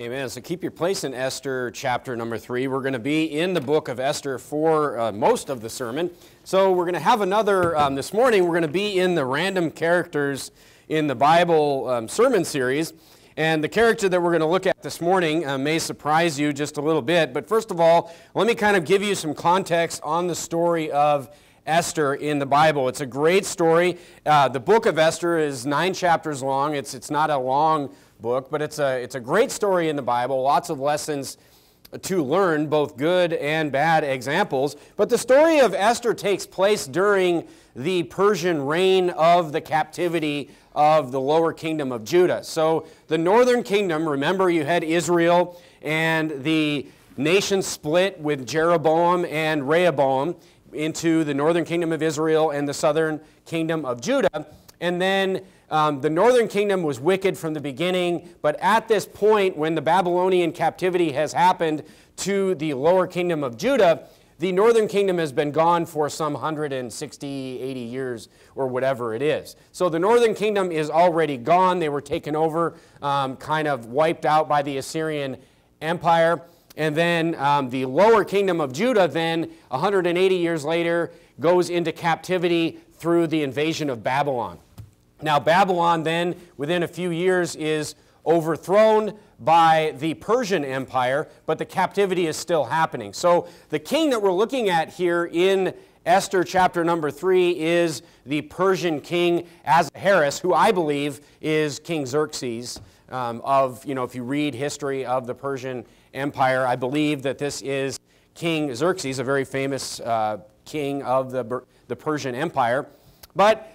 Amen. So keep your place in Esther chapter number three. We're going to be in the book of Esther for uh, most of the sermon. So we're going to have another, um, this morning, we're going to be in the random characters in the Bible um, sermon series. And the character that we're going to look at this morning uh, may surprise you just a little bit. But first of all, let me kind of give you some context on the story of Esther in the Bible. It's a great story. Uh, the book of Esther is nine chapters long. It's, it's not a long book, but it's a, it's a great story in the Bible, lots of lessons to learn, both good and bad examples. But the story of Esther takes place during the Persian reign of the captivity of the lower kingdom of Judah. So the northern kingdom, remember you had Israel and the nation split with Jeroboam and Rehoboam into the northern kingdom of Israel and the southern kingdom of Judah. And then um, the northern kingdom was wicked from the beginning, but at this point, when the Babylonian captivity has happened to the lower kingdom of Judah, the northern kingdom has been gone for some 160, 80 years, or whatever it is. So the northern kingdom is already gone. They were taken over, um, kind of wiped out by the Assyrian Empire. And then um, the lower kingdom of Judah, then 180 years later, goes into captivity through the invasion of Babylon. Now, Babylon then, within a few years, is overthrown by the Persian Empire, but the captivity is still happening. So, the king that we're looking at here in Esther chapter number three is the Persian king Ahasuerus, who I believe is King Xerxes. Um, of, you know, if you read history of the Persian Empire, I believe that this is King Xerxes, a very famous uh, king of the, the Persian Empire. But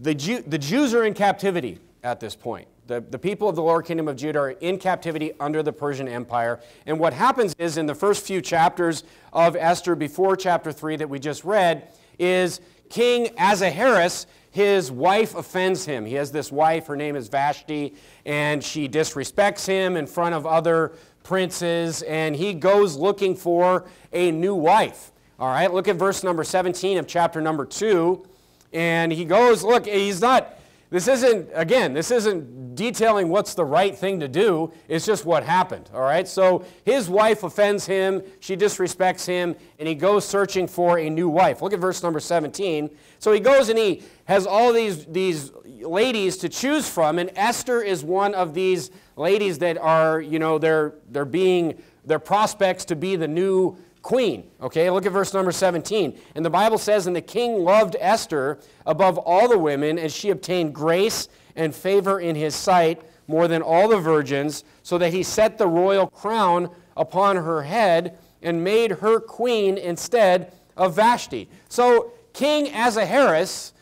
the, Jew, the Jews are in captivity at this point. The, the people of the lower kingdom of Judah are in captivity under the Persian Empire. And what happens is in the first few chapters of Esther, before chapter 3 that we just read, is King Ahasuerus, his wife offends him. He has this wife, her name is Vashti, and she disrespects him in front of other princes, and he goes looking for a new wife. All right, look at verse number 17 of chapter number 2. And he goes, look, he's not, this isn't, again, this isn't detailing what's the right thing to do. It's just what happened, all right? So his wife offends him, she disrespects him, and he goes searching for a new wife. Look at verse number 17. So he goes and he has all these, these ladies to choose from, and Esther is one of these ladies that are, you know, they're, they're being, they're prospects to be the new queen. Okay, look at verse number 17. And the Bible says, And the king loved Esther above all the women, and she obtained grace and favor in his sight more than all the virgins, so that he set the royal crown upon her head and made her queen instead of Vashti. So King Ahasuerus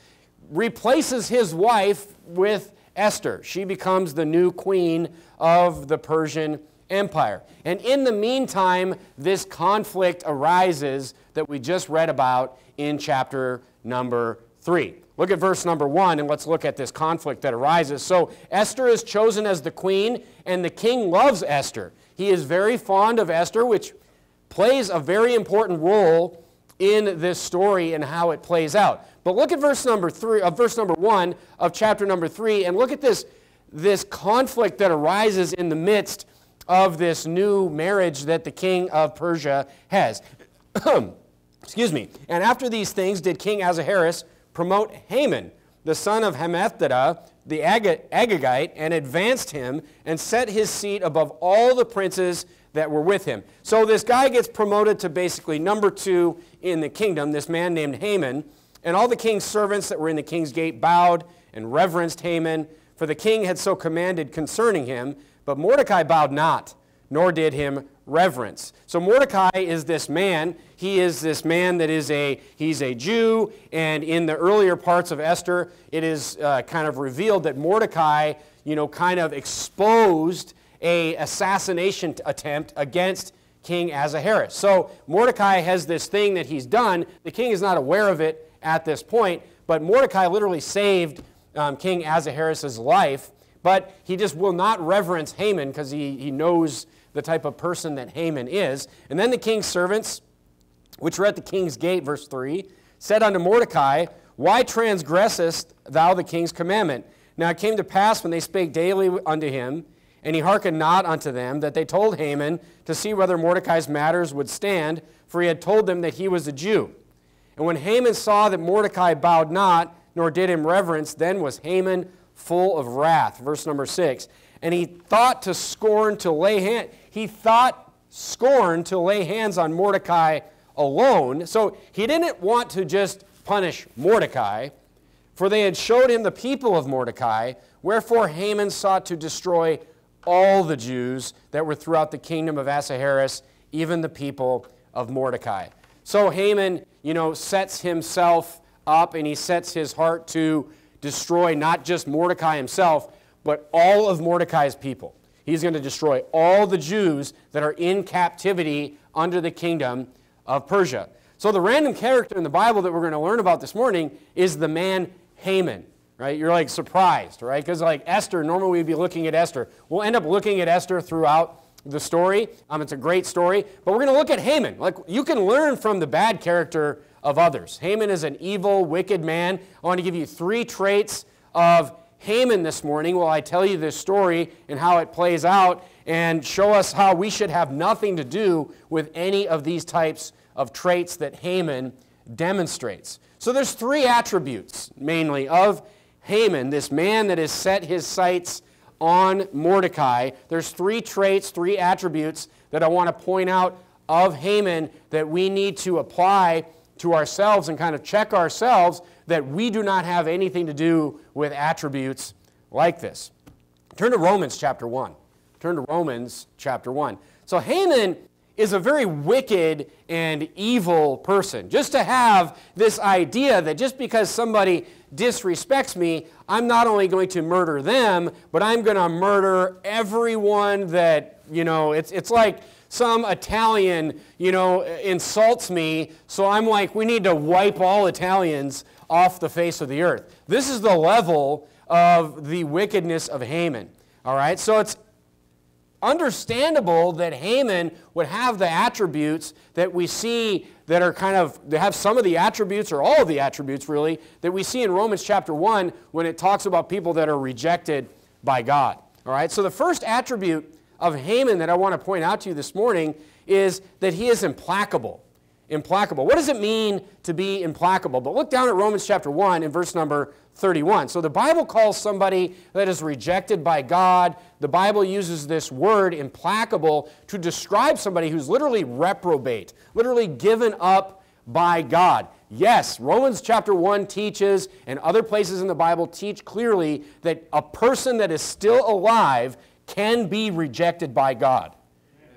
replaces his wife with Esther. She becomes the new queen of the Persian Empire. And in the meantime, this conflict arises that we just read about in chapter number 3. Look at verse number 1 and let's look at this conflict that arises. So Esther is chosen as the queen, and the king loves Esther. He is very fond of Esther, which plays a very important role in this story and how it plays out. But look at verse number 3 uh, verse number 1 of chapter number 3 and look at this this conflict that arises in the midst of this new marriage that the king of Persia has. Excuse me. And after these things did King Ahasuerus promote Haman, the son of Hammedatha, the Ag- Agagite, and advanced him and set his seat above all the princes that were with him. So this guy gets promoted to basically number two in the kingdom, this man named Haman. And all the king's servants that were in the king's gate bowed and reverenced Haman, for the king had so commanded concerning him. But Mordecai bowed not, nor did him reverence. So Mordecai is this man. He is this man that is a, he's a Jew. And in the earlier parts of Esther, it is uh, kind of revealed that Mordecai, you know, kind of exposed a assassination attempt against King Ahasuerus. So Mordecai has this thing that he's done. The king is not aware of it at this point, but Mordecai literally saved um, King Ahasuerus' life but he just will not reverence Haman because he, he knows the type of person that Haman is. And then the king's servants, which were at the king's gate, verse 3, said unto Mordecai, Why transgressest thou the king's commandment? Now it came to pass when they spake daily unto him, And he hearkened not unto them, that they told Haman to see whether Mordecai's matters would stand, for he had told them that he was a Jew. And when Haman saw that Mordecai bowed not, nor did him reverence, then was Haman full of wrath. Verse number six. And he thought to scorn to lay hand. He thought scorn to lay hands on Mordecai alone. So he didn't want to just punish Mordecai, for they had showed him the people of Mordecai. Wherefore Haman sought to destroy all the Jews that were throughout the kingdom of Ahasuerus, even the people of Mordecai. So Haman, you know, sets himself up and he sets his heart to destroy not just Mordecai himself, but all of Mordecai's people. He's going to destroy all the Jews that are in captivity under the kingdom of Persia. So the random character in the Bible that we're going to learn about this morning is the man Haman right? You're like surprised, right? Because like Esther, normally we'd be looking at Esther. We'll end up looking at Esther throughout the story. Um, it's a great story, but we're going to look at Haman. Like you can learn from the bad character of others. Haman is an evil, wicked man. I want to give you three traits of Haman this morning while I tell you this story and how it plays out and show us how we should have nothing to do with any of these types of traits that Haman demonstrates. So there's three attributes mainly of Haman, this man that has set his sights on Mordecai, there's three traits, three attributes that I want to point out of Haman that we need to apply to ourselves and kind of check ourselves that we do not have anything to do with attributes like this. Turn to Romans chapter 1. Turn to Romans chapter 1. So Haman is a very wicked and evil person. Just to have this idea that just because somebody disrespects me, I'm not only going to murder them, but I'm going to murder everyone that, you know, it's, it's like some Italian, you know, insults me, so I'm like, we need to wipe all Italians off the face of the earth. This is the level of the wickedness of Haman. All right, so it's understandable that Haman would have the attributes that we see that are kind of, they have some of the attributes, or all of the attributes really, that we see in Romans chapter 1 when it talks about people that are rejected by God. All right, so the first attribute of Haman that I want to point out to you this morning is that he is implacable. Implacable. What does it mean to be implacable? But look down at Romans chapter 1 in verse number 31. So the Bible calls somebody that is rejected by God, the Bible uses this word implacable to describe somebody who's literally reprobate, literally given up by God. Yes, Romans chapter 1 teaches, and other places in the Bible teach clearly that a person that is still alive can be rejected by God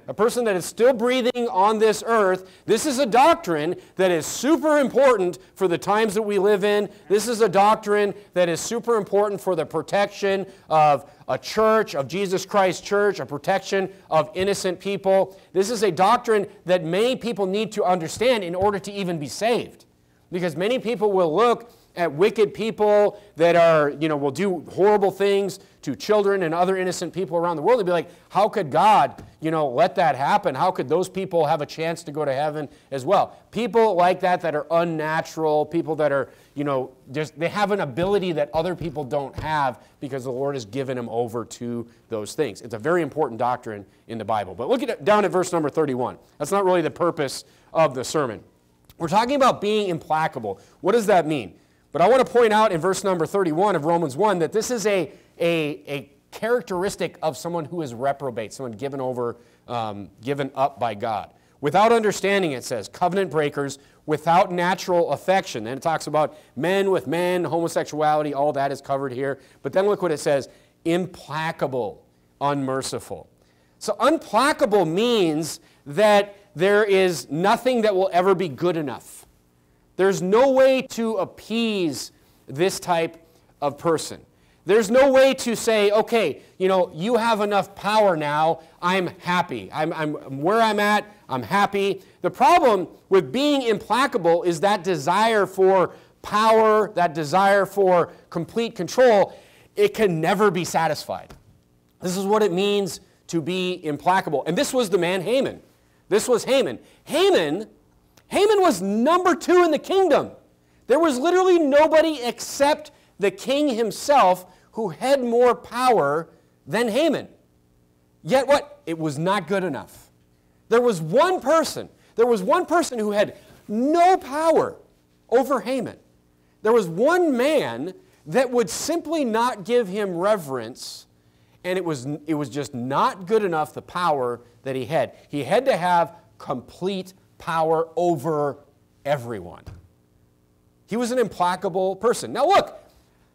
a person that is still breathing on this earth, this is a doctrine that is super important for the times that we live in. This is a doctrine that is super important for the protection of a church, of Jesus Christ Church, a protection of innocent people. This is a doctrine that many people need to understand in order to even be saved. Because many people will look at wicked people that are, you know, will do horrible things to children and other innocent people around the world. They'd be like, how could God, you know, let that happen? How could those people have a chance to go to heaven as well? People like that that are unnatural, people that are, you know, just, they have an ability that other people don't have because the Lord has given them over to those things. It's a very important doctrine in the Bible. But look at down at verse number 31. That's not really the purpose of the sermon. We're talking about being implacable. What does that mean? But I want to point out in verse number 31 of Romans 1 that this is a, a, a characteristic of someone who is reprobate, someone given over, um, given up by God. Without understanding, it says, covenant breakers, without natural affection. Then it talks about men with men, homosexuality, all that is covered here. But then look what it says implacable, unmerciful. So, unplacable means that there is nothing that will ever be good enough. There's no way to appease this type of person. There's no way to say, okay, you know, you have enough power now. I'm happy. I'm, I'm where I'm at. I'm happy. The problem with being implacable is that desire for power, that desire for complete control, it can never be satisfied. This is what it means to be implacable. And this was the man Haman. This was Haman. Haman Haman was number two in the kingdom. There was literally nobody except the king himself who had more power than Haman. Yet what? It was not good enough. There was one person, there was one person who had no power over Haman. There was one man that would simply not give him reverence, and it was, it was just not good enough, the power that he had. He had to have complete power over everyone. He was an implacable person. Now, look,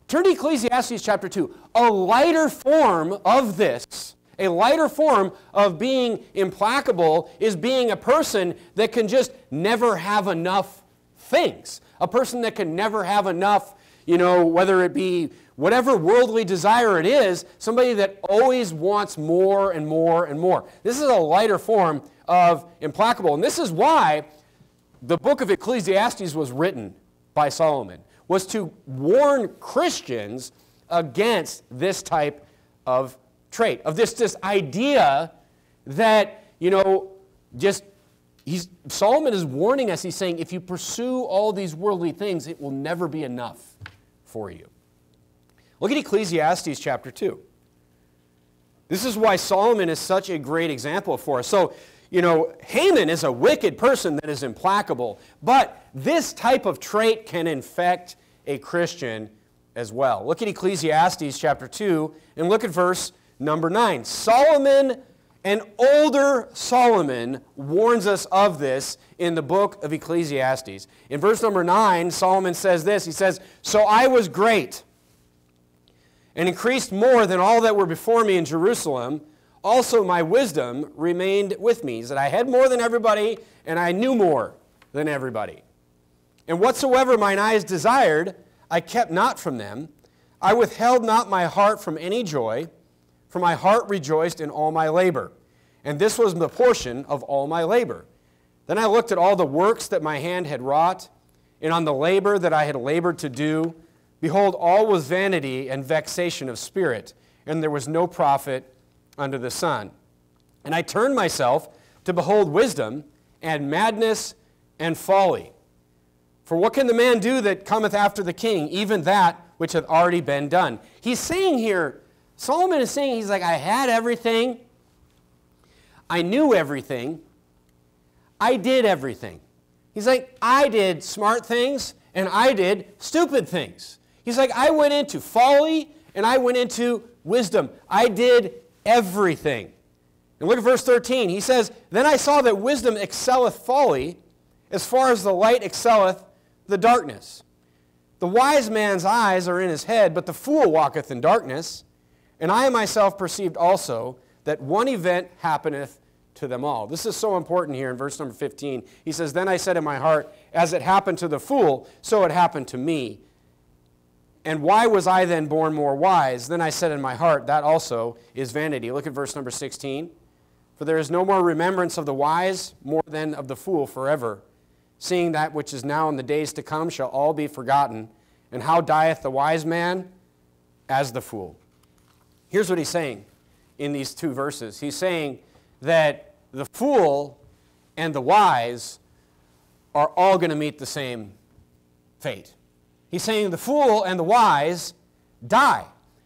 turn to Ecclesiastes chapter 2. A lighter form of this, a lighter form of being implacable, is being a person that can just never have enough things. A person that can never have enough, you know, whether it be whatever worldly desire it is, somebody that always wants more and more and more. This is a lighter form of implacable. And this is why the book of Ecclesiastes was written by Solomon, was to warn Christians against this type of trait, of this, this idea that, you know, just he's, Solomon is warning us. He's saying, if you pursue all these worldly things, it will never be enough for you. Look at Ecclesiastes chapter 2. This is why Solomon is such a great example for us. So, you know, Haman is a wicked person that is implacable, but this type of trait can infect a Christian as well. Look at Ecclesiastes chapter 2 and look at verse number 9. Solomon, an older Solomon, warns us of this in the book of Ecclesiastes. In verse number 9, Solomon says this He says, So I was great and increased more than all that were before me in Jerusalem also my wisdom remained with me. That I had more than everybody, and I knew more than everybody. And whatsoever mine eyes desired, I kept not from them. I withheld not my heart from any joy, for my heart rejoiced in all my labor. And this was the portion of all my labor. Then I looked at all the works that my hand had wrought, and on the labor that I had labored to do. Behold, all was vanity and vexation of spirit, and there was no profit under the sun. And I turned myself to behold wisdom and madness and folly. For what can the man do that cometh after the king, even that which hath already been done? He's saying here, Solomon is saying, he's like, I had everything, I knew everything, I did everything. He's like, I did smart things and I did stupid things. He's like, I went into folly and I went into wisdom. I did everything. And look at verse 13. He says, Then I saw that wisdom excelleth folly, as far as the light excelleth the darkness. The wise man's eyes are in his head, but the fool walketh in darkness. And I myself perceived also that one event happeneth to them all. This is so important here in verse number 15. He says, Then I said in my heart, As it happened to the fool, so it happened to me. And why was I then born more wise? Then I said in my heart, that also is vanity. Look at verse number 16. For there is no more remembrance of the wise more than of the fool forever. Seeing that which is now in the days to come shall all be forgotten. And how dieth the wise man? As the fool. Here's what he's saying in these two verses. He's saying that the fool and the wise are all going to meet the same fate. He's saying the fool and the wise die.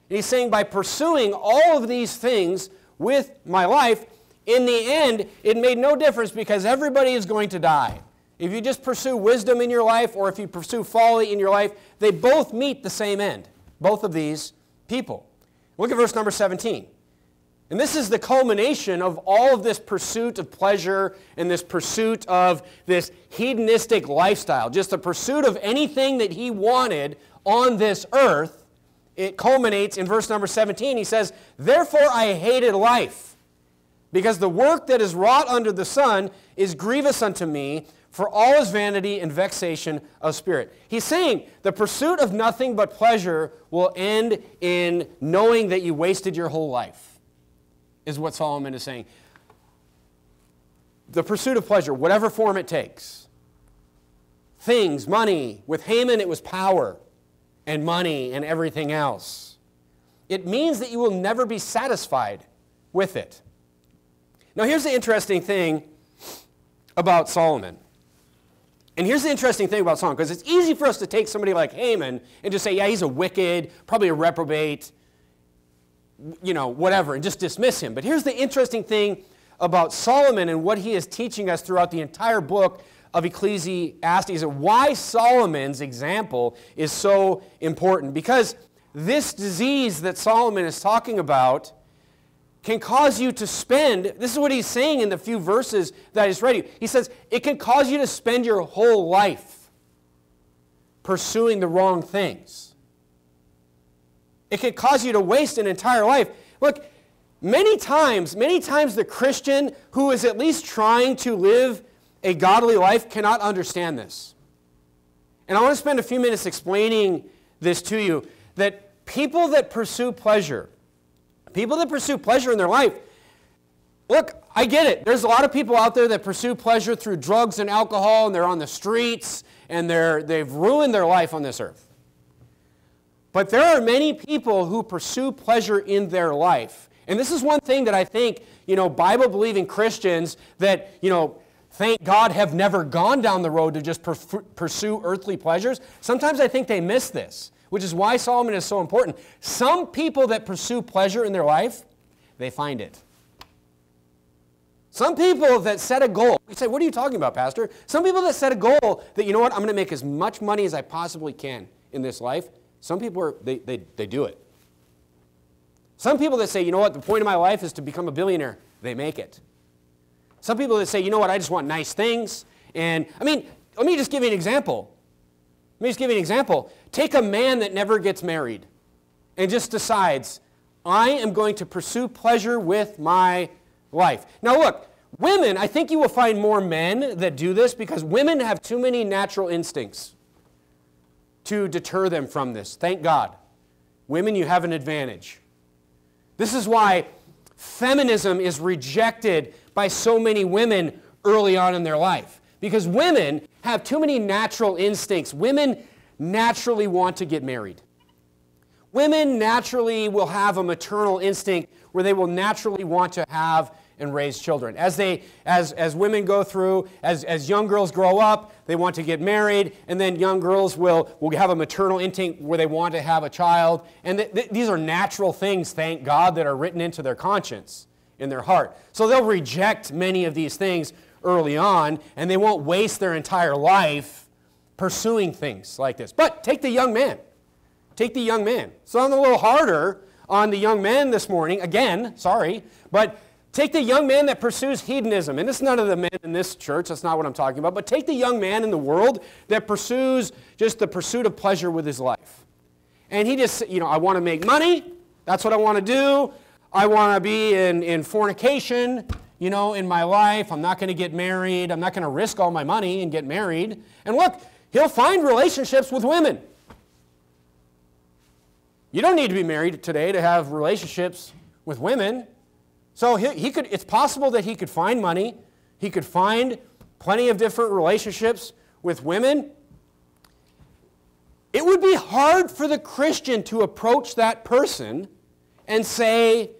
And he's saying by pursuing all of these things with my life, in the end, it made no difference because everybody is going to die. If you just pursue wisdom in your life or if you pursue folly in your life, they both meet the same end, both of these people. Look at verse number 17. And this is the culmination of all of this pursuit of pleasure and this pursuit of this hedonistic lifestyle, just the pursuit of anything that he wanted on this earth. It culminates in verse number 17. He says, Therefore I hated life, because the work that is wrought under the sun is grievous unto me, for all is vanity and vexation of spirit. He's saying the pursuit of nothing but pleasure will end in knowing that you wasted your whole life is what Solomon is saying. The pursuit of pleasure, whatever form it takes. Things, money. With Haman, it was power and money and everything else. It means that you will never be satisfied with it. Now, here's the interesting thing about Solomon. And here's the interesting thing about Solomon, because it's easy for us to take somebody like Haman and just say, yeah, he's a wicked, probably a reprobate, you know, whatever, and just dismiss him. But here's the interesting thing about Solomon and what he is teaching us throughout the entire book of Ecclesiastes and why Solomon's example is so important. Because this disease that Solomon is talking about can cause you to spend, this is what he's saying in the few verses that he's read. He says, it can cause you to spend your whole life pursuing the wrong things. It can cause you to waste an entire life. Look, many times, many times the Christian who is at least trying to live a godly life cannot understand this. And I want to spend a few minutes explaining this to you that people that pursue pleasure, people that pursue pleasure in their life, look, I get it. There's a lot of people out there that pursue pleasure through drugs and alcohol, and they're on the streets, and they're, they've ruined their life on this earth. But there are many people who pursue pleasure in their life. And this is one thing that I think, you know, Bible believing Christians that, you know, thank God, have never gone down the road to just pursue earthly pleasures. Sometimes I think they miss this, which is why Solomon is so important. Some people that pursue pleasure in their life, they find it. Some people that set a goal, you say, what are you talking about, Pastor? Some people that set a goal that, you know what, I'm going to make as much money as I possibly can in this life, some people, are, they, they, they do it. Some people that say, you know what, the point of my life is to become a billionaire, they make it. Some people that say, you know what, I just want nice things. And I mean, let me just give you an example. Let me just give you an example. Take a man that never gets married and just decides, I am going to pursue pleasure with my life. Now, look, women, I think you will find more men that do this because women have too many natural instincts to deter them from this. Thank God. Women, you have an advantage. This is why feminism is rejected by so many women early on in their life. Because women have too many natural instincts. Women naturally want to get married. Women naturally will have a maternal instinct where they will naturally want to have and raise children. As, they, as, as women go through, as, as young girls grow up, they want to get married, and then young girls will, will have a maternal instinct where they want to have a child. And th- th- these are natural things, thank God, that are written into their conscience in their heart. So they'll reject many of these things early on, and they won't waste their entire life pursuing things like this. But take the young man. Take the young man. So I'm a little harder on the young man this morning. Again, sorry. But take the young man that pursues hedonism. And it's none of the men in this church. That's not what I'm talking about. But take the young man in the world that pursues just the pursuit of pleasure with his life. And he just, you know, I want to make money. That's what I want to do. I want to be in, in fornication, you know, in my life. I'm not going to get married. I'm not going to risk all my money and get married. And look, he'll find relationships with women. You don't need to be married today to have relationships with women. So he, he could, it's possible that he could find money. He could find plenty of different relationships with women. It would be hard for the Christian to approach that person and say,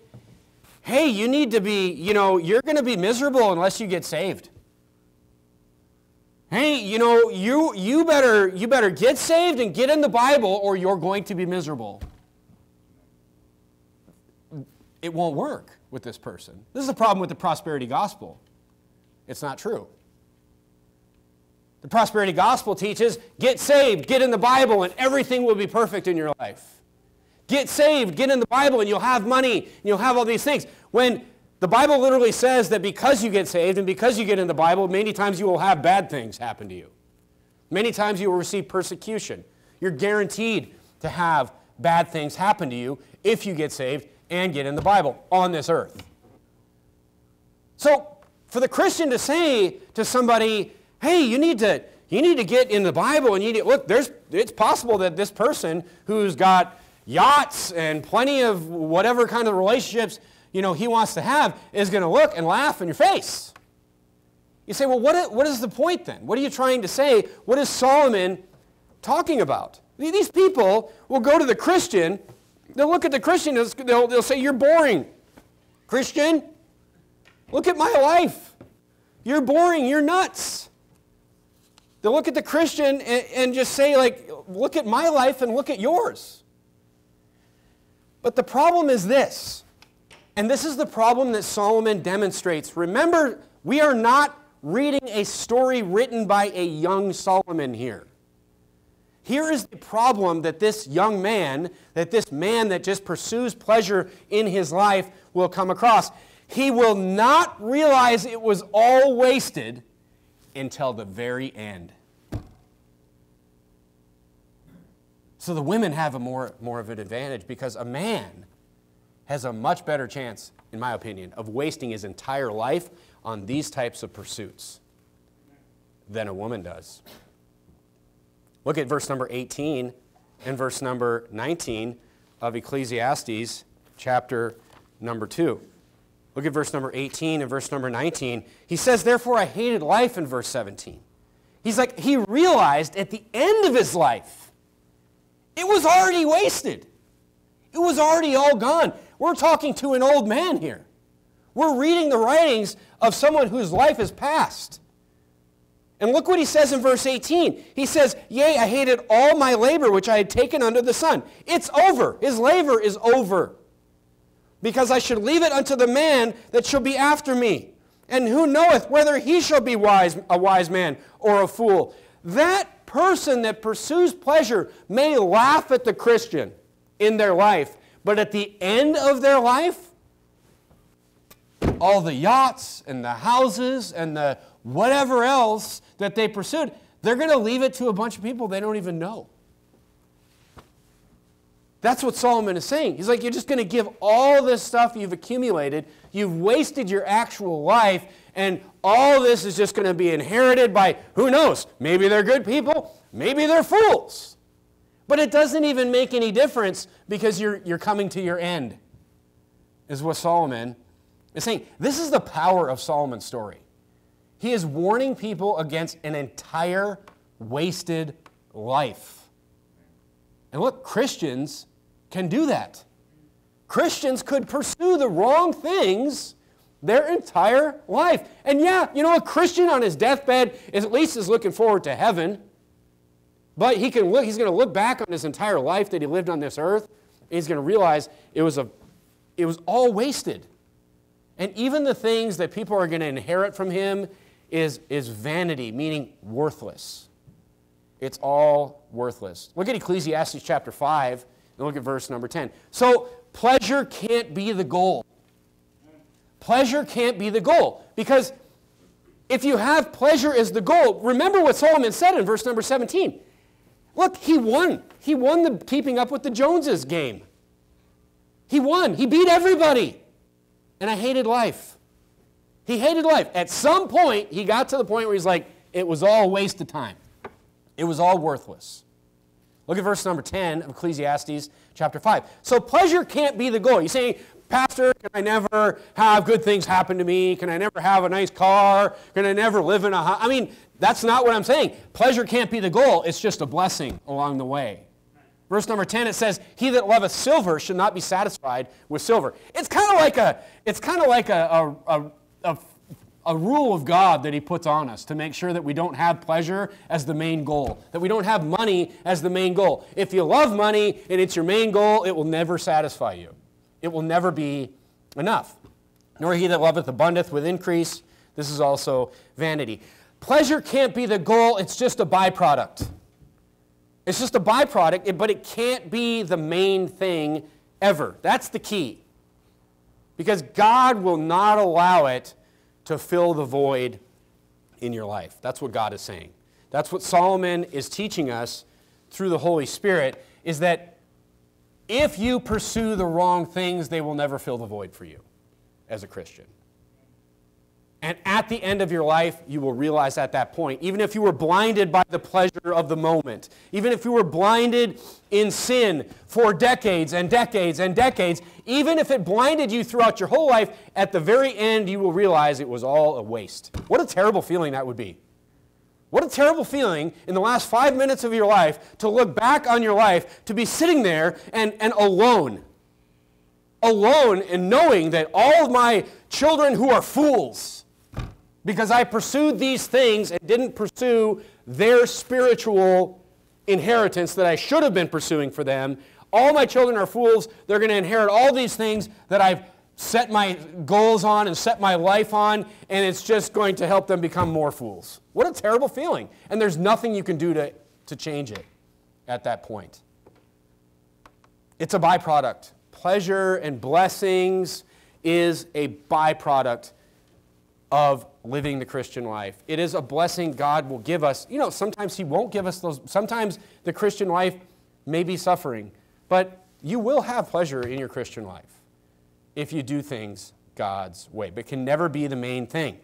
hey, you need to be, you know, you're going to be miserable unless you get saved. Hey, you know, you, you, better, you better get saved and get in the Bible or you're going to be miserable. It won't work with this person. This is the problem with the prosperity gospel. It's not true. The prosperity gospel teaches get saved, get in the Bible, and everything will be perfect in your life. Get saved, get in the Bible, and you'll have money, and you'll have all these things. When the Bible literally says that because you get saved and because you get in the Bible, many times you will have bad things happen to you. Many times you will receive persecution. You're guaranteed to have bad things happen to you if you get saved and get in the Bible on this earth. So, for the Christian to say to somebody, hey, you need to, you need to get in the Bible and you need, to, look, there's, it's possible that this person who's got yachts and plenty of whatever kind of relationships you know, he wants to have is going to look and laugh in your face. You say, well, what is, what is the point then? What are you trying to say? What is Solomon talking about? These people will go to the Christian, they'll look at the Christian, they'll, they'll say, You're boring. Christian, look at my life. You're boring. You're nuts. They'll look at the Christian and, and just say, like, look at my life and look at yours. But the problem is this, and this is the problem that Solomon demonstrates. Remember, we are not reading a story written by a young Solomon here. Here is the problem that this young man, that this man that just pursues pleasure in his life will come across. He will not realize it was all wasted until the very end. So the women have a more, more of an advantage because a man has a much better chance, in my opinion, of wasting his entire life on these types of pursuits than a woman does. Look at verse number 18 and verse number 19 of Ecclesiastes, chapter number 2. Look at verse number 18 and verse number 19. He says, Therefore I hated life in verse 17. He's like, he realized at the end of his life it was already wasted. It was already all gone. We're talking to an old man here. We're reading the writings of someone whose life is past. And look what he says in verse 18. He says, Yea, I hated all my labor which I had taken under the sun. It's over. His labor is over. Because I should leave it unto the man that shall be after me. And who knoweth whether he shall be wise, a wise man or a fool? That person that pursues pleasure may laugh at the Christian in their life, but at the end of their life, all the yachts and the houses and the whatever else that they pursued, they're going to leave it to a bunch of people they don't even know. That's what Solomon is saying. He's like, you're just going to give all this stuff you've accumulated, you've wasted your actual life, and all this is just going to be inherited by who knows? Maybe they're good people, maybe they're fools. But it doesn't even make any difference because you're, you're coming to your end, is what Solomon is saying. This is the power of Solomon's story. He is warning people against an entire wasted life. And look, Christians can do that. Christians could pursue the wrong things their entire life. And yeah, you know, a Christian on his deathbed is at least is looking forward to heaven. But he can look, he's going to look back on his entire life that he lived on this earth, and he's going to realize it was, a, it was all wasted. And even the things that people are going to inherit from him is, is vanity, meaning worthless. It's all worthless. Look at Ecclesiastes chapter 5 and look at verse number 10. So, pleasure can't be the goal. Pleasure can't be the goal because if you have pleasure as the goal, remember what Solomon said in verse number 17. Look, he won. He won the keeping up with the Joneses game. He won. He beat everybody. And I hated life. He hated life. At some point, he got to the point where he's like, it was all a waste of time. It was all worthless. Look at verse number 10 of Ecclesiastes chapter 5. So pleasure can't be the goal. You say, Pastor, can I never have good things happen to me? Can I never have a nice car? Can I never live in a house? I mean, that's not what I'm saying. Pleasure can't be the goal, it's just a blessing along the way. Verse number 10, it says, He that loveth silver should not be satisfied with silver. It's kind of like a, it's kind of like a, a, a, a, rule of God that He puts on us to make sure that we don't have pleasure as the main goal, that we don't have money as the main goal. If you love money and it's your main goal, it will never satisfy you. It will never be enough. Nor he that loveth abundeth with increase. This is also vanity. Pleasure can't be the goal, it's just a byproduct. It's just a byproduct, but it can't be the main thing ever. That's the key. Because God will not allow it to fill the void in your life. That's what God is saying. That's what Solomon is teaching us through the Holy Spirit is that if you pursue the wrong things, they will never fill the void for you as a Christian. And at the end of your life, you will realize at that point, even if you were blinded by the pleasure of the moment, even if you were blinded in sin for decades and decades and decades, even if it blinded you throughout your whole life, at the very end, you will realize it was all a waste. What a terrible feeling that would be. What a terrible feeling in the last five minutes of your life to look back on your life, to be sitting there and, and alone. Alone and knowing that all of my children who are fools, because I pursued these things and didn't pursue their spiritual inheritance that I should have been pursuing for them, All my children are fools. They're going to inherit all these things that I've set my goals on and set my life on, and it's just going to help them become more fools. What a terrible feeling. And there's nothing you can do to, to change it at that point. It's a byproduct. Pleasure and blessings is a byproduct of living the Christian life. It is a blessing God will give us. You know, sometimes He won't give us those. Sometimes the Christian life may be suffering, but you will have pleasure in your Christian life if you do things God's way, but can never be the main thing.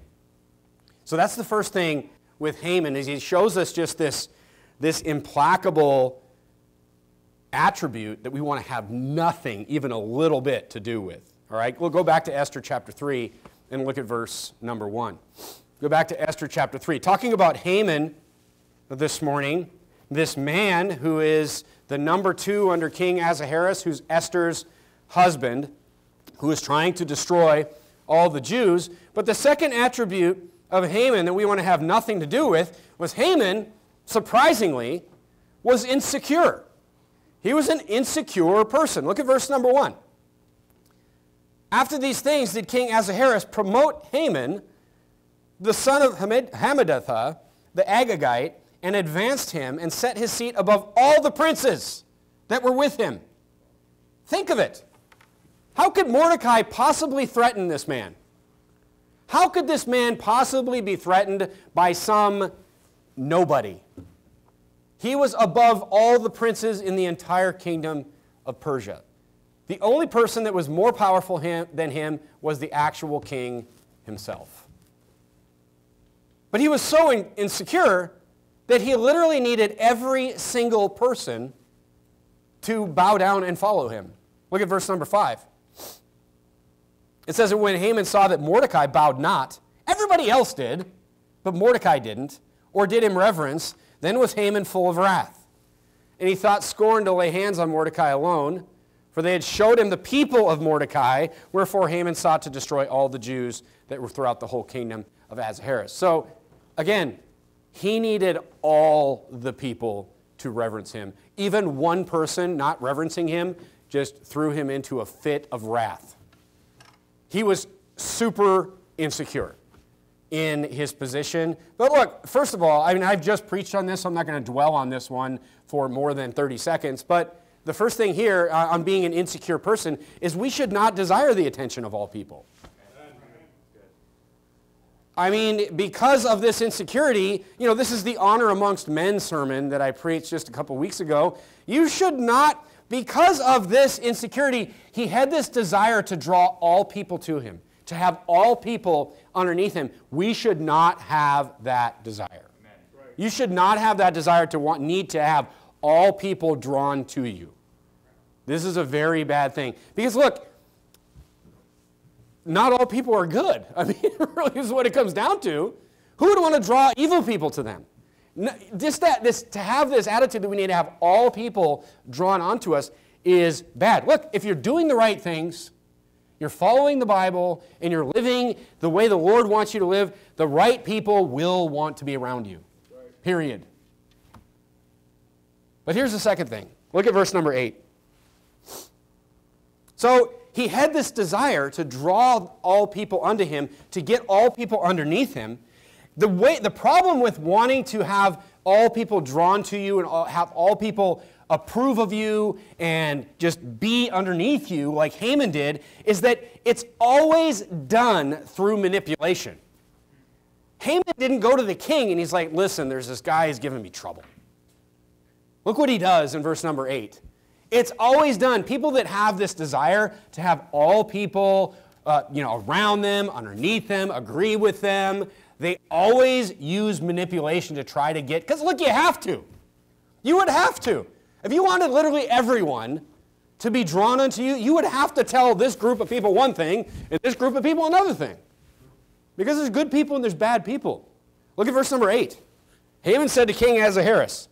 So that's the first thing with Haman is he shows us just this, this implacable attribute that we want to have nothing, even a little bit, to do with. All right, we'll go back to Esther chapter 3 and look at verse number 1. Go back to Esther chapter 3. Talking about Haman this morning, this man who is the number two under King Ahasuerus, who's Esther's husband who is trying to destroy all the Jews. But the second attribute of Haman that we want to have nothing to do with was Haman, surprisingly, was insecure. He was an insecure person. Look at verse number one. After these things did King Ahasuerus promote Haman, the son of Hammedatha, the Agagite, and advanced him and set his seat above all the princes that were with him. Think of it. How could Mordecai possibly threaten this man? How could this man possibly be threatened by some nobody? He was above all the princes in the entire kingdom of Persia. The only person that was more powerful than him was the actual king himself. But he was so insecure that he literally needed every single person to bow down and follow him. Look at verse number 5. It says that when Haman saw that Mordecai bowed not, everybody else did, but Mordecai didn't, or did him reverence, then was Haman full of wrath. And he thought scorn to lay hands on Mordecai alone, for they had showed him the people of Mordecai, wherefore Haman sought to destroy all the Jews that were throughout the whole kingdom of Ahasuerus. So, again, he needed all the people to reverence him. Even one person not reverencing him just threw him into a fit of wrath. He was super insecure in his position. But look, first of all, I mean, I've just preached on this, so I'm not going to dwell on this one for more than 30 seconds. But the first thing here uh, on being an insecure person is we should not desire the attention of all people. I mean, because of this insecurity, you know, this is the honor amongst men sermon that I preached just a couple weeks ago. You should not because of this insecurity, he had this desire to draw all people to him, to have all people underneath him. We should not have that desire. You should not have that desire to want, need to have all people drawn to you. This is a very bad thing. Because look, not all people are good. I mean, really is what it comes down to. Who would want to draw evil people to them? Just that, this, to have this attitude that we need to have all people drawn onto us is bad. Look, if you're doing the right things, you're following the Bible, and you're living the way the Lord wants you to live, the right people will want to be around you. Period. But here's the second thing. Look at verse number 8. So he had this desire to draw all people unto him, to get all people underneath him. The, way, the problem with wanting to have all people drawn to you and all, have all people approve of you and just be underneath you like Haman did is that it's always done through manipulation. Haman didn't go to the king and he's like, listen, there's this guy who's giving me trouble. Look what he does in verse number 8. It's always done. People that have this desire to have all people uh, you know, around them, underneath them, agree with them, they always use manipulation to try to get, because look, you have to. You would have to. If you wanted literally everyone to be drawn unto you, you would have to tell this group of people one thing and this group of people another thing. Because there's good people and there's bad people. Look at verse number 8. Haman said to King Ahasuerus,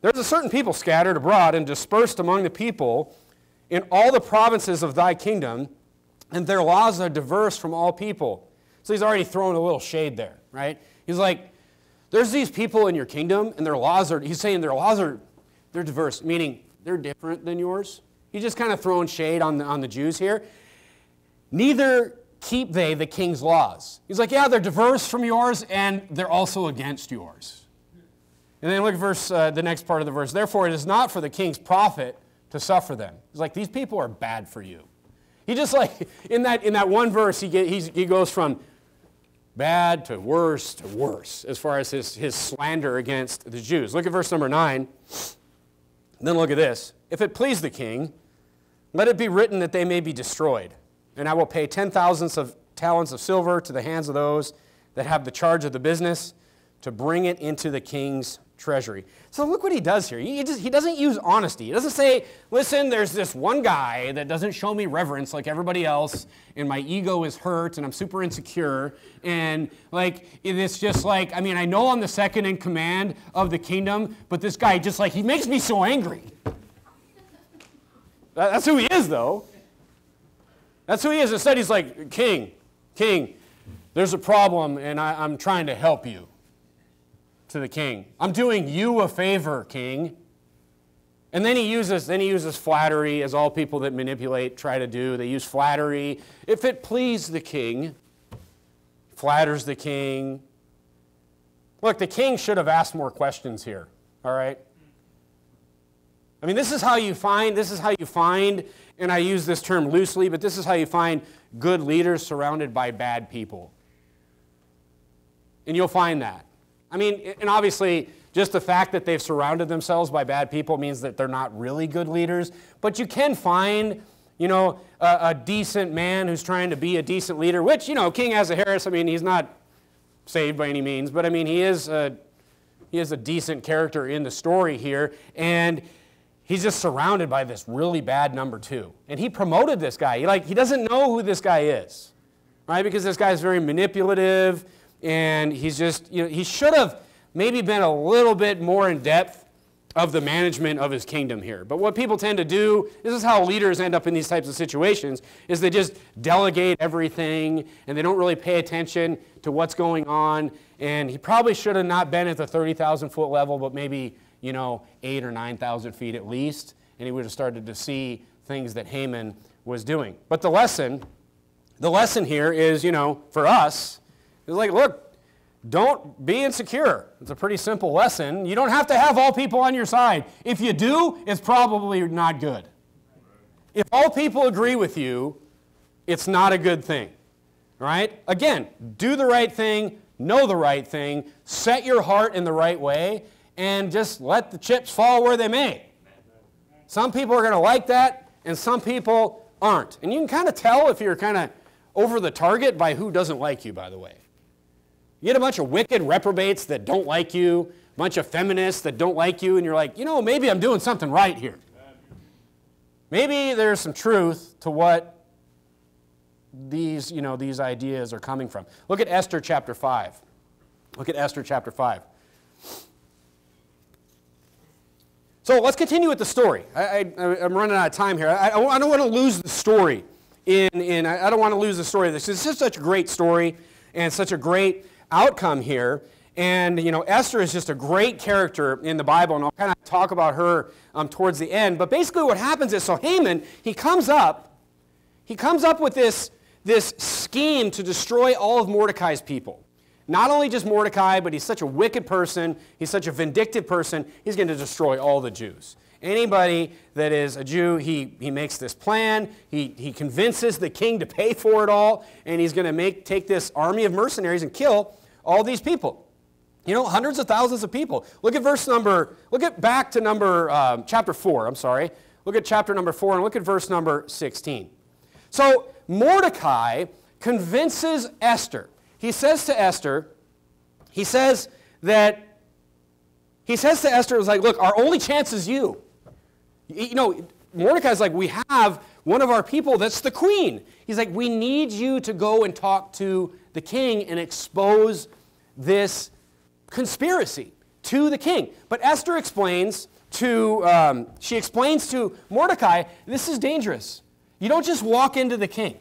There's a certain people scattered abroad and dispersed among the people in all the provinces of thy kingdom, and their laws are diverse from all people. So he's already thrown a little shade there, right? He's like, there's these people in your kingdom, and their laws are, he's saying their laws are, they're diverse, meaning they're different than yours. He's just kind of throwing shade on the, on the Jews here. Neither keep they the king's laws. He's like, yeah, they're diverse from yours, and they're also against yours. And then look at verse, uh, the next part of the verse. Therefore, it is not for the king's profit to suffer them. He's like, these people are bad for you. He just like, in that, in that one verse, he, get, he goes from bad to worse to worse as far as his, his slander against the Jews. Look at verse number 9. Then look at this. If it please the king, let it be written that they may be destroyed. And I will pay ten thousands of talents of silver to the hands of those that have the charge of the business to bring it into the king's treasury. So look what he does here. He, just, he doesn't use honesty. He doesn't say, listen, there's this one guy that doesn't show me reverence like everybody else, and my ego is hurt, and I'm super insecure. And like, it's just like, I mean, I know I'm the second in command of the kingdom, but this guy just like, he makes me so angry. That's who he is, though. That's who he is. Instead, he's like, King, King, there's a problem, and I, I'm trying to help you to the king. I'm doing you a favor, king. And then he uses then he uses flattery as all people that manipulate try to do. They use flattery. If it please the king, flatters the king. Look, the king should have asked more questions here. All right? I mean, this is how you find this is how you find and I use this term loosely, but this is how you find good leaders surrounded by bad people. And you'll find that. I mean, and obviously, just the fact that they've surrounded themselves by bad people means that they're not really good leaders. But you can find, you know, a, a decent man who's trying to be a decent leader, which, you know, King Ahasuerus, I mean, he's not saved by any means, but I mean, he is a, he is a decent character in the story here. And he's just surrounded by this really bad number two. And he promoted this guy. He, like, he doesn't know who this guy is, right? Because this guy is very manipulative and he's just, you know, he should have maybe been a little bit more in depth of the management of his kingdom here. But what people tend to do, this is how leaders end up in these types of situations, is they just delegate everything and they don't really pay attention to what's going on. And he probably should have not been at the 30,000 foot level, but maybe, you know, eight or 9,000 feet at least. And he would have started to see things that Haman was doing. But the lesson, the lesson here is, you know, for us, it's like, look, don't be insecure. It's a pretty simple lesson. You don't have to have all people on your side. If you do, it's probably not good. If all people agree with you, it's not a good thing. Right? Again, do the right thing, know the right thing, set your heart in the right way, and just let the chips fall where they may. Some people are going to like that, and some people aren't. And you can kind of tell if you're kind of over the target by who doesn't like you, by the way. You get a bunch of wicked reprobates that don't like you, a bunch of feminists that don't like you, and you're like, you know, maybe I'm doing something right here. Maybe there's some truth to what these, you know, these ideas are coming from. Look at Esther chapter 5. Look at Esther chapter 5. So let's continue with the story. I, am running out of time here. I, I, don't want to lose the story. In, in, I don't want to lose the story. of This is just such a great story and such a great outcome here. And, you know, Esther is just a great character in the Bible, and I'll kind of talk about her um, towards the end. But basically, what happens is so Haman, he comes up, he comes up with this, this scheme to destroy all of Mordecai's people. Not only just Mordecai, but he's such a wicked person, he's such a vindictive person, he's going to destroy all the Jews. Anybody that is a Jew, he, he makes this plan. He, he convinces the king to pay for it all, and he's going to make take this army of mercenaries and kill all these people. You know, hundreds of thousands of people. Look at verse number, look at back to number, um, chapter 4, I'm sorry. Look at chapter number 4 and look at verse number 16. So Mordecai convinces Esther. He says to Esther, he says that, he says to Esther, it was like, look, our only chance is you. You know, Mordecai's like, we have one of our people that's the queen. He's like, we need you to go and talk to the king and expose this conspiracy to the king. But Esther explains to, um, she explains to Mordecai, this is dangerous. You don't just walk into the king.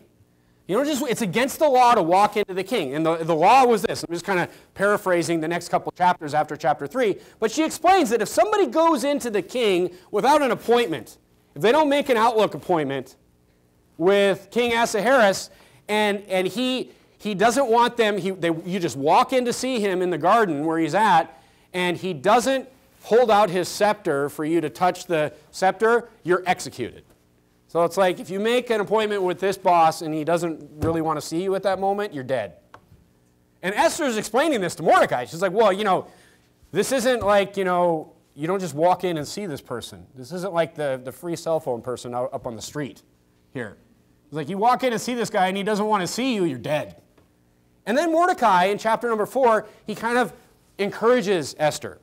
You don't just, it's against the law to walk into the king. And the, the law was this. I'm just kind of paraphrasing the next couple chapters after chapter 3. But she explains that if somebody goes into the king without an appointment, if they don't make an outlook appointment with King Ahasuerus, and, and he, he doesn't want them, he, they, you just walk in to see him in the garden where he's at, and he doesn't hold out his scepter for you to touch the scepter, you're executed. So it's like if you make an appointment with this boss and he doesn't really want to see you at that moment, you're dead. And Esther's explaining this to Mordecai. She's like, well, you know, this isn't like, you know, you don't just walk in and see this person. This isn't like the, the free cell phone person out, up on the street here. It's like you walk in and see this guy and he doesn't want to see you, you're dead. And then Mordecai in chapter number four, he kind of encourages Esther.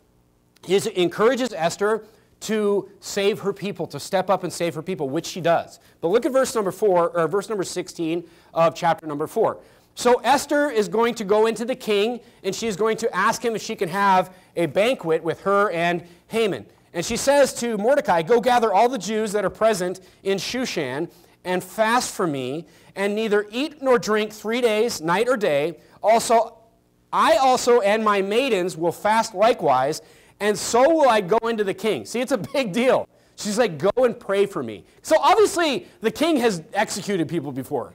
He encourages Esther to save her people, to step up and save her people, which she does. But look at verse number 4, or verse number 16 of chapter number 4. So Esther is going to go into the king, and she's going to ask him if she can have a banquet with her and Haman. And she says to Mordecai, Go gather all the Jews that are present in Shushan and fast for me, and neither eat nor drink three days, night or day. Also, I also and my maidens will fast likewise, and so will I go into the king. See, it's a big deal. She's like, go and pray for me. So obviously, the king has executed people before.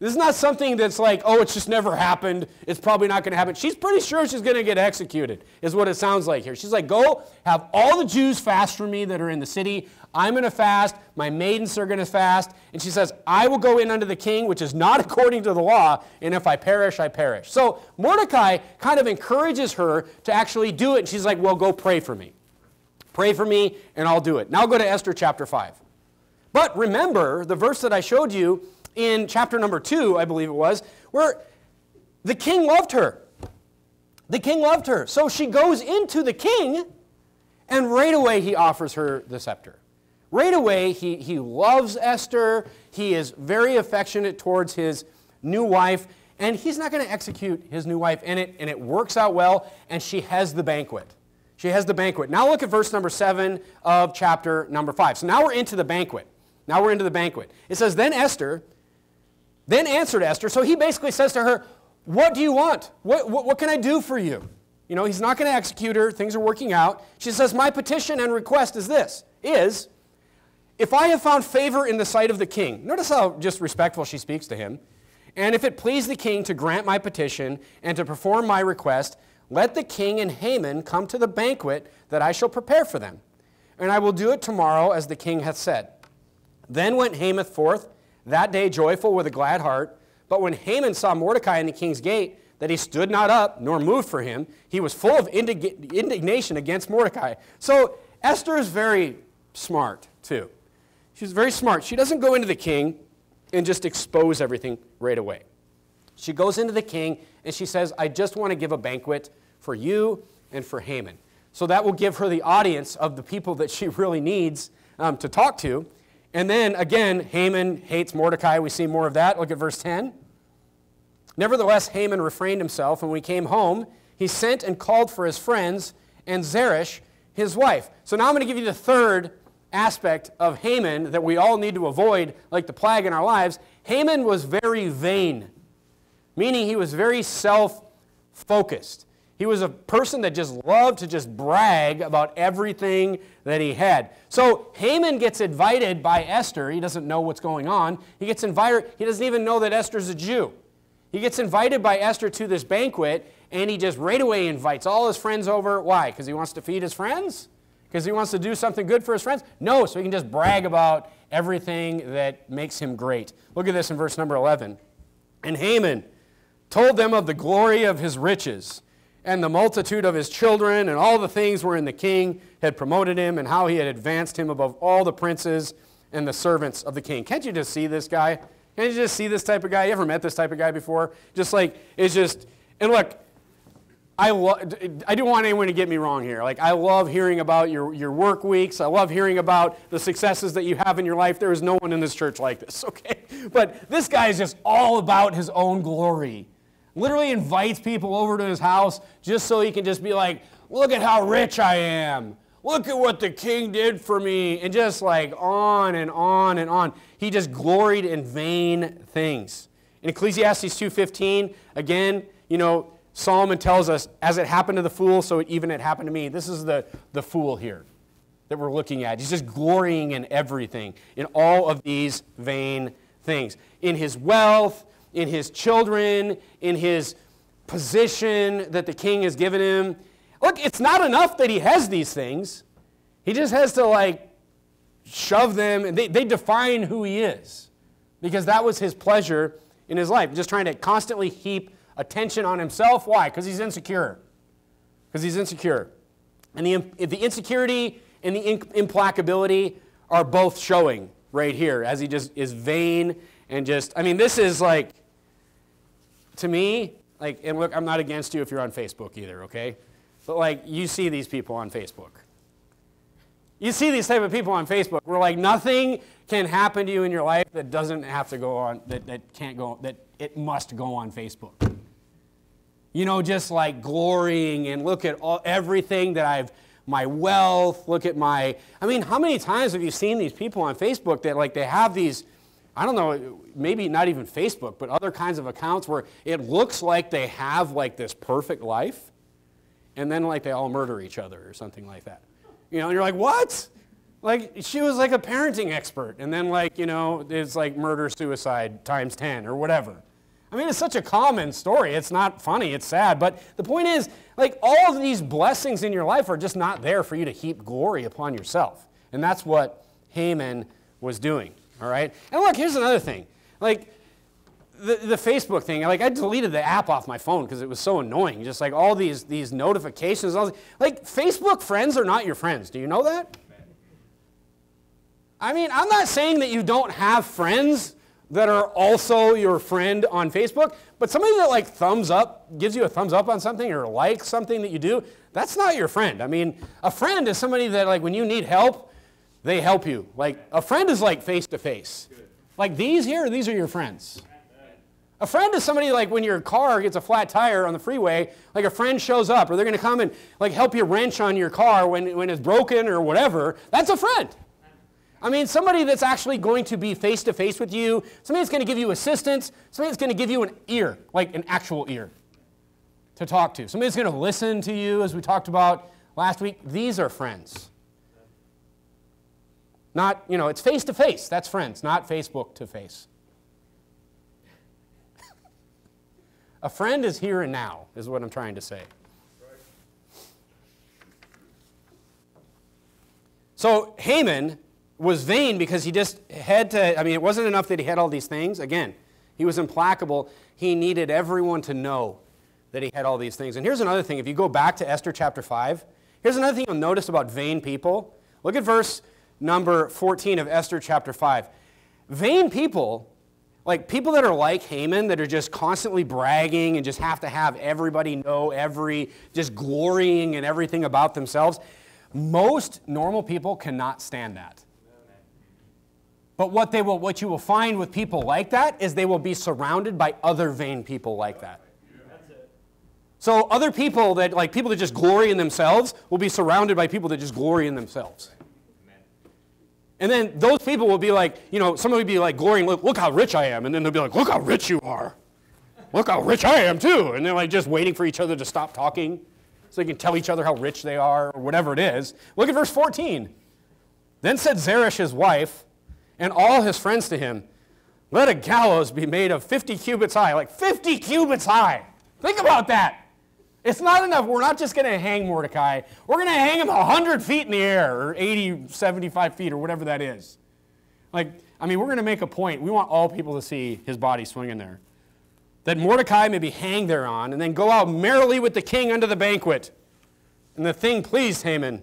This is not something that's like, oh, it's just never happened. It's probably not going to happen. She's pretty sure she's going to get executed, is what it sounds like here. She's like, go have all the Jews fast for me that are in the city. I'm going to fast. My maidens are going to fast. And she says, I will go in unto the king, which is not according to the law. And if I perish, I perish. So Mordecai kind of encourages her to actually do it. And she's like, well, go pray for me. Pray for me, and I'll do it. Now go to Esther chapter 5. But remember the verse that I showed you in chapter number two, I believe it was, where the king loved her. The king loved her. So she goes into the king, and right away he offers her the scepter. Right away, he, he loves Esther. He is very affectionate towards his new wife, and he's not going to execute his new wife. And it, and it works out well, and she has the banquet. She has the banquet. Now look at verse number 7 of chapter number 5. So now we're into the banquet. Now we're into the banquet. It says, Then Esther, then answered Esther. So he basically says to her, What do you want? What, what, what can I do for you? You know, he's not going to execute her. Things are working out. She says, My petition and request is this, is, if I have found favor in the sight of the king, notice how just respectful she speaks to him, and if it please the king to grant my petition and to perform my request, let the king and Haman come to the banquet that I shall prepare for them. And I will do it tomorrow as the king hath said. Then went Haman forth that day joyful with a glad heart. But when Haman saw Mordecai in the king's gate, that he stood not up nor moved for him, he was full of indig indignation against Mordecai. So Esther is very smart, too. She's very smart. She doesn't go into the king and just expose everything right away. She goes into the king and she says, I just want to give a banquet for you and for Haman. So that will give her the audience of the people that she really needs um, to talk to. And then again, Haman hates Mordecai. We see more of that. Look at verse 10. Nevertheless, Haman refrained himself, and when he came home, he sent and called for his friends and Zeresh, his wife. So now I'm going to give you the third aspect of Haman that we all need to avoid, like the plague in our lives. Haman was very vain, meaning he was very self focused. He was a person that just loved to just brag about everything that he had. So Haman gets invited by Esther. He doesn't know what's going on. He gets invited, he doesn't even know that Esther's a Jew. He gets invited by Esther to this banquet, and he just right away invites all his friends over. Why? Because he wants to feed his friends? Because he wants to do something good for his friends? No, so he can just brag about everything that makes him great. Look at this in verse number 11. And Haman told them of the glory of his riches and the multitude of his children and all the things wherein the king had promoted him and how he had advanced him above all the princes and the servants of the king. Can't you just see this guy? Can't you just see this type of guy? You ever met this type of guy before? Just like, it's just, and look, I, lo- I don't want anyone to get me wrong here. Like, I love hearing about your, your work weeks. I love hearing about the successes that you have in your life. There is no one in this church like this, okay? But this guy is just all about his own glory literally invites people over to his house just so he can just be like, look at how rich I am. Look at what the king did for me. And just like on and on and on. He just gloried in vain things. In Ecclesiastes 2.15, again, you know, Solomon tells us, as it happened to the fool, so even it happened to me. This is the, the fool here that we're looking at. He's just glorying in everything, in all of these vain things. In his wealth, in his children, in his position that the king has given him. Look, it's not enough that he has these things. He just has to, like, shove them, and they, they define who he is. Because that was his pleasure in his life, just trying to constantly heap attention on himself. Why? Because he's insecure. Because he's insecure. And the, the insecurity and the implacability are both showing right here as he just is vain and just, I mean, this is like, to me, like, and look, I'm not against you if you're on Facebook either, okay? But like, you see these people on Facebook. You see these type of people on Facebook where like nothing can happen to you in your life that doesn't have to go on, that, that can't go, that it must go on Facebook. You know, just like glorying and look at all, everything that I've, my wealth, look at my, I mean, how many times have you seen these people on Facebook that like they have these, I don't know, maybe not even Facebook, but other kinds of accounts where it looks like they have like this perfect life and then like they all murder each other or something like that. You know, and you're like, what? Like she was like a parenting expert and then like, you know, it's like murder suicide times 10 or whatever. I mean, it's such a common story. It's not funny, it's sad. But the point is, like, all of these blessings in your life are just not there for you to heap glory upon yourself. And that's what Haman was doing, all right? And look, here's another thing. Like, the, the Facebook thing, like, I deleted the app off my phone because it was so annoying. Just like all these, these notifications. All like, Facebook friends are not your friends. Do you know that? I mean, I'm not saying that you don't have friends that are also your friend on Facebook, but somebody that like thumbs up, gives you a thumbs up on something or likes something that you do, that's not your friend. I mean, a friend is somebody that like when you need help, they help you. Like a friend is like face to face. Like these here, these are your friends. A friend is somebody like when your car gets a flat tire on the freeway, like a friend shows up or they're going to come and like help you wrench on your car when, when it's broken or whatever. That's a friend. I mean, somebody that's actually going to be face to face with you, somebody that's going to give you assistance, somebody that's going to give you an ear, like an actual ear to talk to, somebody that's going to listen to you, as we talked about last week. These are friends. Not, you know, it's face to face. That's friends, not Facebook to face. A friend is here and now, is what I'm trying to say. So Haman was vain because he just had to, I mean, it wasn't enough that he had all these things. Again, he was implacable. He needed everyone to know that he had all these things. And here's another thing. If you go back to Esther chapter 5, here's another thing you'll notice about vain people. Look at verse number 14 of Esther chapter 5. Vain people, like people that are like Haman, that are just constantly bragging and just have to have everybody know every, just glorying and everything about themselves, most normal people cannot stand that. But what, they will, what you will find with people like that is they will be surrounded by other vain people like that. So other people that, like people that just glory in themselves, will be surrounded by people that just glory in themselves. And then those people will be like, you know, somebody will be like glorying, look, look how rich I am. And then they'll be like, look how rich you are. Look how rich I am too. And they're like just waiting for each other to stop talking so they can tell each other how rich they are or whatever it is. Look at verse 14. Then said Zeresh, his wife, and all his friends to him, Let a gallows be made of 50 cubits high. Like 50 cubits high. Think about that. It's not enough. We're not just going to hang Mordecai. We're going to hang him 100 feet in the air, or 80, 75 feet, or whatever that is. Like, I mean, we're going to make a point. We want all people to see his body swinging there. That Mordecai may be hanged thereon, and then go out merrily with the king unto the banquet. And the thing pleased Haman.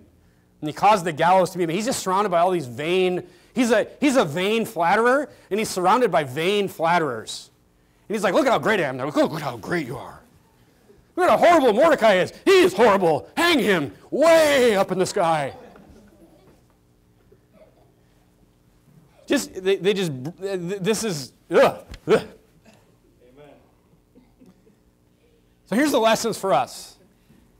And he caused the gallows to be made. He's just surrounded by all these vain He's a, he's a vain flatterer, and he's surrounded by vain flatterers. And he's like, look at how great I am. Look, look at how great you are. Look at how horrible Mordecai is. He is horrible. Hang him way up in the sky. Just, they, they just, this is, ugh, ugh. Amen. So here's the lessons for us.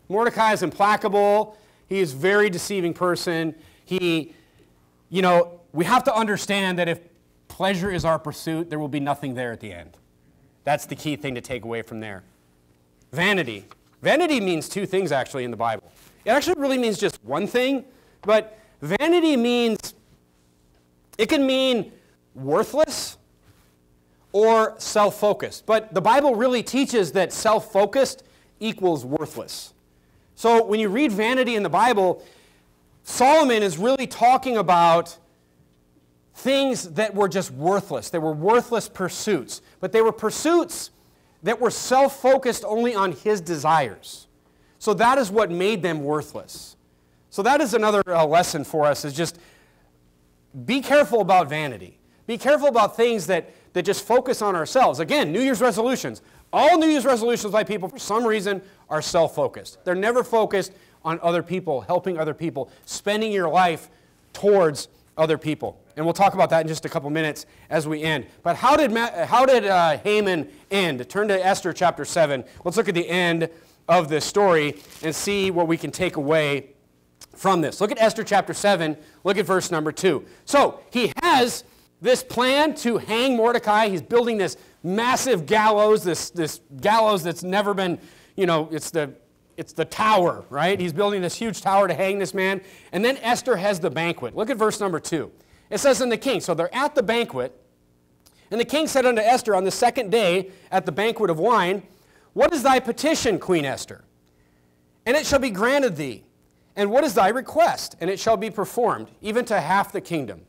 Mordecai is implacable. He is a very deceiving person. He, you know, we have to understand that if pleasure is our pursuit, there will be nothing there at the end. That's the key thing to take away from there. Vanity. Vanity means two things actually in the Bible. It actually really means just one thing, but vanity means, it can mean worthless or self focused. But the Bible really teaches that self focused equals worthless. So when you read vanity in the Bible, Solomon is really talking about things that were just worthless. They were worthless pursuits, but they were pursuits that were self focused only on his desires. So that is what made them worthless. So that is another uh, lesson for us is just be careful about vanity. Be careful about things that, that just focus on ourselves. Again, New Year's resolutions. All New Year's resolutions by people, for some reason, are self focused. They're never focused on other people, helping other people, spending your life towards other people. And we'll talk about that in just a couple minutes as we end. But how did, how did uh, Haman end? Turn to Esther chapter 7. Let's look at the end of this story and see what we can take away from this. Look at Esther chapter 7. Look at verse number 2. So he has this plan to hang Mordecai. He's building this massive gallows, this, this gallows that's never been, you know, it's the it's the tower, right? He's building this huge tower to hang this man. And then Esther has the banquet. Look at verse number two. It says, in the king, so they're at the banquet, and the king said unto Esther on the second day at the banquet of wine, What is thy petition, Queen Esther? And it shall be granted thee. And what is thy request? And it shall be performed, even to half the kingdom.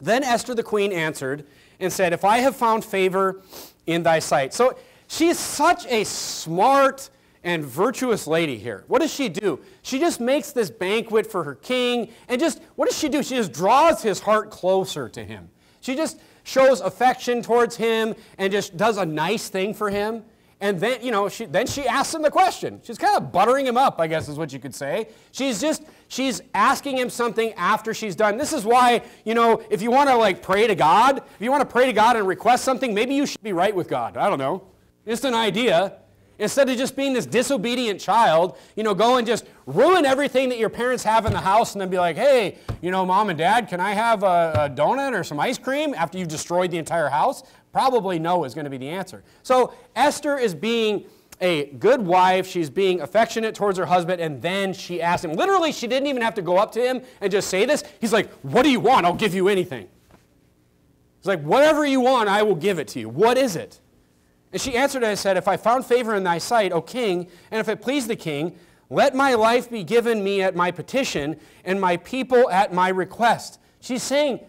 Then Esther the queen answered and said, If I have found favor in thy sight. So she is such a smart, and virtuous lady here. What does she do? She just makes this banquet for her king, and just, what does she do? She just draws his heart closer to him. She just shows affection towards him and just does a nice thing for him. And then, you know, she, then she asks him the question. She's kind of buttering him up, I guess is what you could say. She's just, she's asking him something after she's done. This is why, you know, if you want to like pray to God, if you want to pray to God and request something, maybe you should be right with God. I don't know. Just an idea. Instead of just being this disobedient child, you know, go and just ruin everything that your parents have in the house and then be like, hey, you know, mom and dad, can I have a, a donut or some ice cream after you've destroyed the entire house? Probably no is going to be the answer. So Esther is being a good wife. She's being affectionate towards her husband, and then she asks him. Literally, she didn't even have to go up to him and just say this. He's like, What do you want? I'll give you anything. He's like, Whatever you want, I will give it to you. What is it? And she answered and said, If I found favor in thy sight, O king, and if it please the king, let my life be given me at my petition, and my people at my request. She's saying,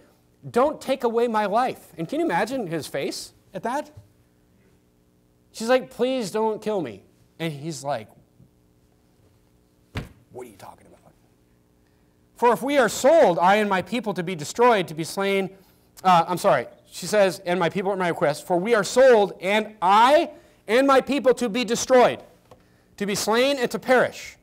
Don't take away my life. And can you imagine his face at that? She's like, Please don't kill me. And he's like, What are you talking about? For if we are sold, I and my people, to be destroyed, to be slain, uh, I'm sorry, she says, and my people at my request, for we are sold, and I and my people to be destroyed, to be slain and to perish.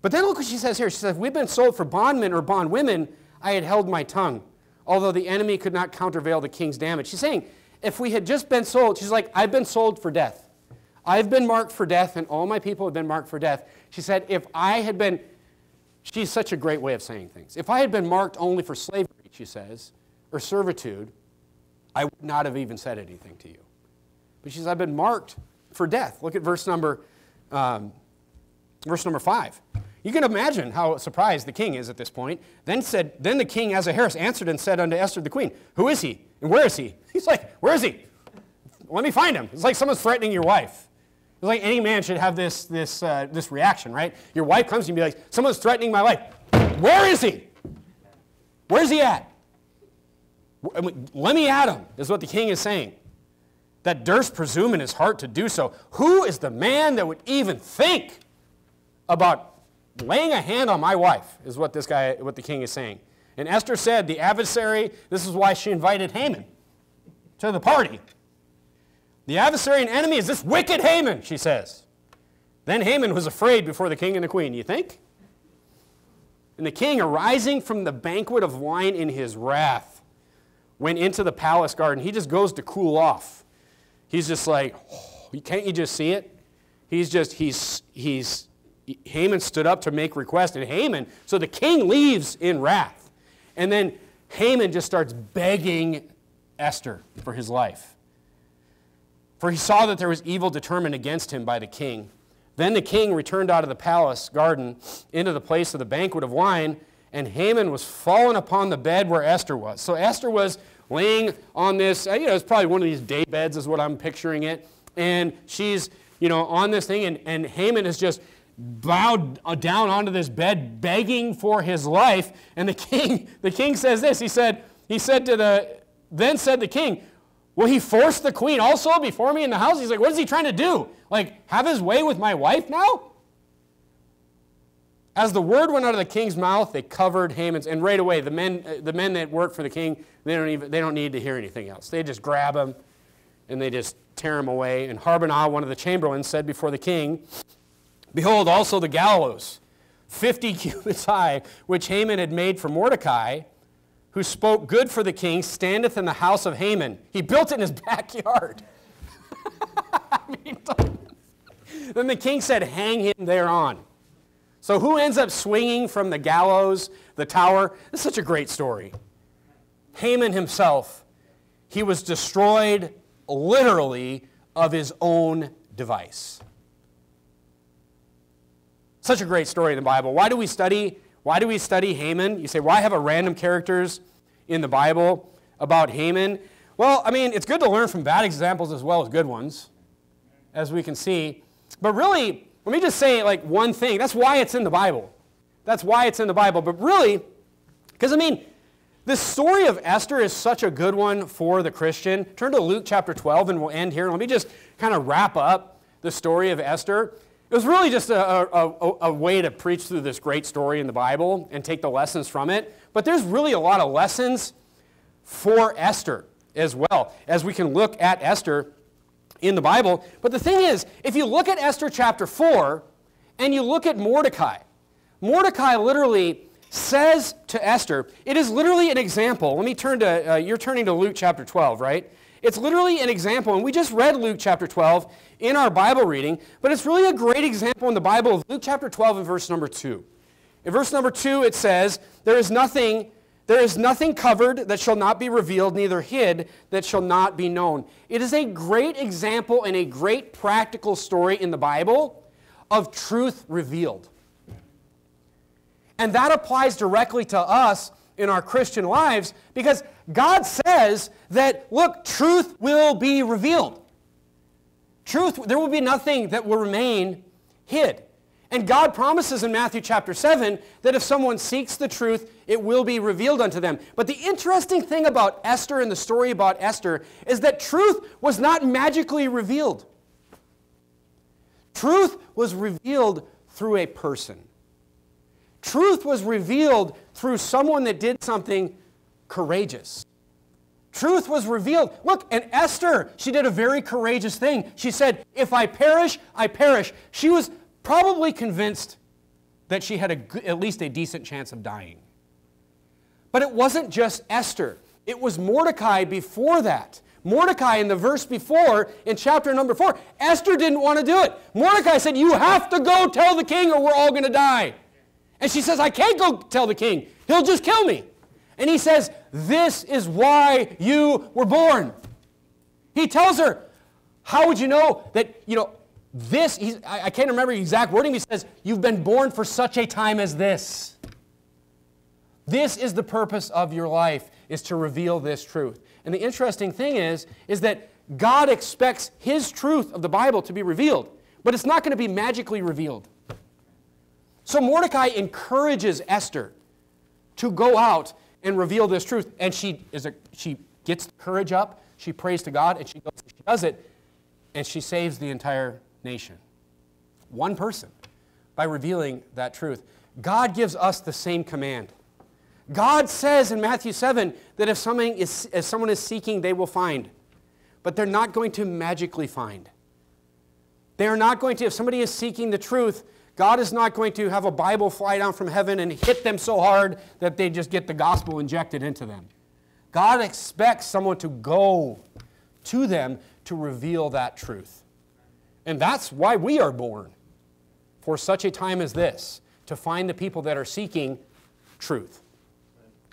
But then look what she says here. She says, We've been sold for bondmen or bondwomen. I had held my tongue, although the enemy could not countervail the king's damage. She's saying, if we had just been sold, she's like, I've been sold for death. I've been marked for death, and all my people have been marked for death. She said, if I had been, she's such a great way of saying things. If I had been marked only for slavery, she says, or servitude, I would not have even said anything to you. But she says, I've been marked for death. Look at verse number, um, verse number five. You can imagine how surprised the king is at this point. Then said, then the king as a Ahasuerus answered and said unto Esther the queen, Who is he? And where is he? He's like, Where is he? Let me find him. It's like someone's threatening your wife. It's like any man should have this, this, uh, this reaction, right? Your wife comes to you and be like, Someone's threatening my life. Where is he? Where's he at? Let me at him, is what the king is saying. That durst presume in his heart to do so. Who is the man that would even think about laying a hand on my wife, is what this guy, what the king is saying. And Esther said, the adversary, this is why she invited Haman to the party. The adversary and enemy is this wicked Haman, she says. Then Haman was afraid before the king and the queen, you think? And the king, arising from the banquet of wine in his wrath, went into the palace garden. He just goes to cool off. He's just like, oh, can't you just see it? He's just, he's, he's, Haman stood up to make request, and Haman, so the king leaves in wrath. And then Haman just starts begging Esther for his life. for he saw that there was evil determined against him by the king. Then the king returned out of the palace garden into the place of the banquet of wine, and Haman was fallen upon the bed where Esther was. So Esther was laying on this, uh, you know, it's probably one of these day beds, is what I'm picturing it. And she's, you know, on this thing, and, and Haman is just bowed down onto this bed, begging for his life. And the king, the king says this. He said, he said to the, then said the king, Will he force the queen also before me in the house? He's like, what is he trying to do? Like, have his way with my wife now? As the word went out of the king's mouth, they covered Haman's, and right away, the men, uh, the men that work for the king, they don't, even, they don't need to hear anything else. They just grab him and they just tear him away. And Harbonah, one of the chamberlains, said before the king, Behold, also the gallows, 50 cubits high, which Haman had made for Mordecai, who spoke good for the king, standeth in the house of Haman. He built it in his backyard. mean, then the king said, Hang him thereon. So, who ends up swinging from the gallows, the tower? This is such a great story. Haman himself, he was destroyed literally of his own device. Such a great story in the Bible. Why do we study? Why do we study Haman? You say, why have a random characters in the Bible about Haman? Well, I mean, it's good to learn from bad examples as well as good ones, as we can see. But really, let me just say like one thing. That's why it's in the Bible. That's why it's in the Bible. But really, because I mean, the story of Esther is such a good one for the Christian. Turn to Luke chapter 12 and we'll end here. Let me just kind of wrap up the story of Esther. It was really just a, a, a, way to preach through this great story in the Bible and take the lessons from it. But there's really a lot of lessons for Esther as well, as we can look at Esther in the Bible. But the thing is, if you look at Esther chapter 4 and you look at Mordecai, Mordecai literally says to Esther, it is literally an example. Let me turn to, uh, you're turning to Luke chapter 12, right? It's literally an example, and we just read Luke chapter 12 in our Bible reading, but it's really a great example in the Bible of Luke chapter 12 and verse number 2. In verse number 2, it says, There is nothing. There is nothing covered that shall not be revealed, neither hid that shall not be known. It is a great example and a great practical story in the Bible of truth revealed. And that applies directly to us in our Christian lives because God says that, look, truth will be revealed. Truth, there will be nothing that will remain hid. And God promises in Matthew chapter 7 that if someone seeks the truth, it will be revealed unto them. But the interesting thing about Esther and the story about Esther is that truth was not magically revealed. Truth was revealed through a person. Truth was revealed through someone that did something courageous. Truth was revealed. Look, and Esther, she did a very courageous thing. She said, If I perish, I perish. She was probably convinced that she had a, at least a decent chance of dying. But it wasn't just Esther, it was Mordecai before that. Mordecai in the verse before, in chapter number four, Esther didn't want to do it. Mordecai said, You have to go tell the king or we're all going to die. And she says, I can't go tell the king. He'll just kill me. And he says, This is why you were born. He tells her, How would you know that, you know, this, I, I can't remember the exact wording, he says, You've been born for such a time as this. This is the purpose of your life, is to reveal this truth. And the interesting thing is, is that God expects his truth of the Bible to be revealed, but it's not going to be magically revealed. So Mordecai encourages Esther to go out and reveal this truth. And she, is a, she gets the courage up, she prays to God, and she goes, she does it, and she saves the entire nation. One person by revealing that truth. God gives us the same command. God says in Matthew 7 that if someone is, if someone is seeking, they will find. But they're not going to magically find. They are not going to, if somebody is seeking the truth, God is not going to have a Bible fly down from heaven and hit them so hard that they just get the gospel injected into them. God expects someone to go to them to reveal that truth. And that's why we are born for such a time as this, to find the people that are seeking truth.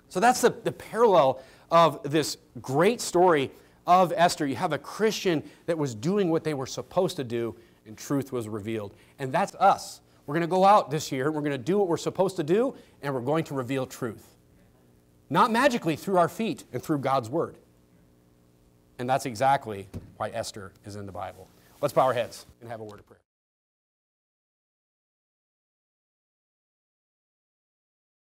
So that's the, the parallel of this great story of Esther. You have a Christian that was doing what they were supposed to do, and truth was revealed. And that's us. We're going to go out this year, we're going to do what we're supposed to do, and we're going to reveal truth. Not magically through our feet and through God's Word. And that's exactly why Esther is in the Bible. Let's bow our heads and have a word of prayer.